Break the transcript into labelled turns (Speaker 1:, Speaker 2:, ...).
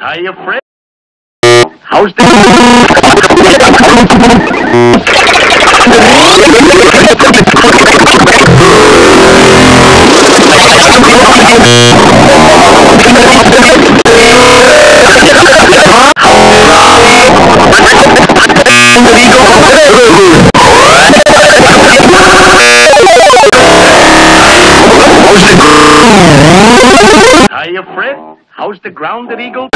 Speaker 1: Hiya, Fred. How's the... Hiya, Fred. How's the grounded eagle?